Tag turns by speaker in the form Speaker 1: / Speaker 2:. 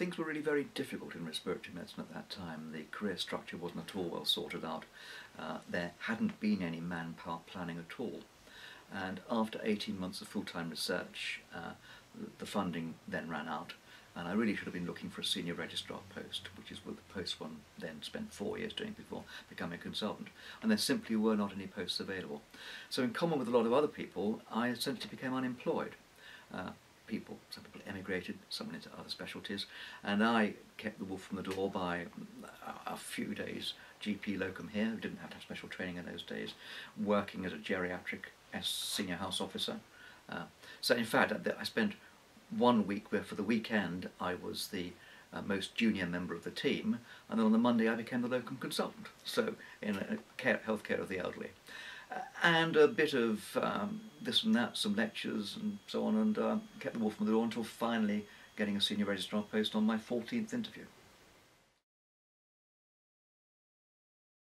Speaker 1: things were really very difficult in respiratory medicine at that time. The career structure wasn't at all well sorted out. Uh, there hadn't been any manpower planning at all. And after 18 months of full-time research, uh, the funding then ran out and I really should have been looking for a senior registrar post, which is what the post one then spent four years doing before becoming a consultant. And there simply were not any posts available. So in common with a lot of other people, I essentially became unemployed. Uh, people, some people emigrated, some went into other specialties, and I kept the wolf from the door by a, few days GP locum here, who didn't have to have special training in those days, working as a geriatric senior house officer. Uh, so in fact, I spent one week where for the weekend I was the uh, most junior member of the team, and then on the Monday I became the locum consultant, so in a care, healthcare of the elderly. And a bit of um, this and that, some lectures and so on, and uh, kept the wolf from the door until finally getting a senior registrar post on my 14th interview.